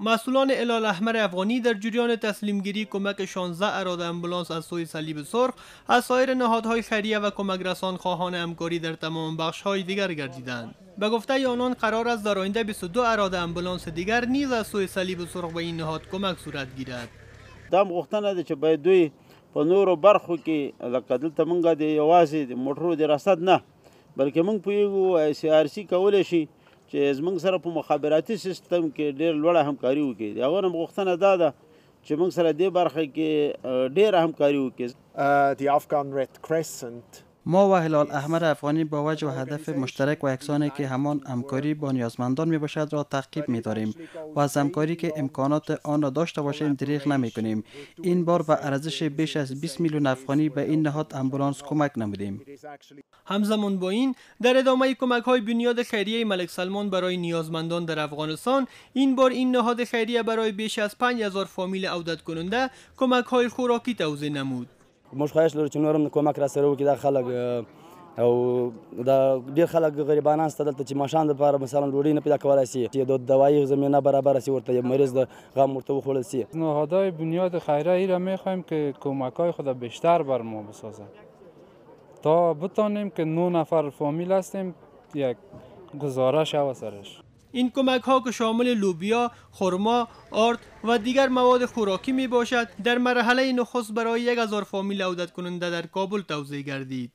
مسئولان الال احمر افغانی در جریان تسلیم گیری کمک 16 اراده امبولانس از سوی صلیب سرخ از سایر نهادهای خیریه و کمک رسان خواهان همکاری در تمام بخش های دیگر گردیدند. به گفته آنان قرار است در آینده 22 اراده امبولانس دیگر نیز از سوی صلیب سرخ به این نهاد کمک صورت گیرد. دام غوښتنه ده چې باید دوی په نورو برخو کې لکه دلته مونږ د یوازې د موټرو د رصد نه بلکې مونږ پوهیږو سی آر سی کولی شي چې زمونږ سره په مخابراتي سیستم کې ډېر لوړه همکاري وکړي. د هغو نه غوښتنه دا ده چې موږ سره دې برخه کې ډېره همکاري وکړي. the Afghan Red Crescent. ما و هلال احمر افغانی با وجه و هدف مشترک و یکسانی که همان همکاری با نیازمندان می باشد را تعقیب می داریم و از همکاری که امکانات آن را داشته باشیم دریغ نمی کنیم این بار به ارزش بیش از 20 میلیون افغانی به این نهاد امبولانس کمک نمودیم. همزمان با این در ادامه کمک های بنیاد خیریه ملک سلمان برای نیازمندان در افغانستان این بار این نهاد خیریه برای بیش از 5000 فامیل عودت کننده کمک های خوراکی توزیع نمود. موږ خواهش لرو چې نورم کومک را سره وکړي دا خلک او دا ډیر خلک غریبانان ست دلته چې ماشان د لپاره مثلا ډوډۍ نه پیدا کولای شي چې د دوایی زمینه برابر شي ورته مریض د غم ورته وخوړل شي نهادهای بنیاد خیریه را می‌خوایم که کمک های خود بیشتر بر ما بسازند. تا بتانیم که نو نفر فامیل هستیم یک گزارش او سرش این کمک ها که شامل لوبیا، خرما، آرد و دیگر مواد خوراکی می باشد در مرحله نخست برای یک هزار فامیل عودت کننده در کابل توزیع گردید.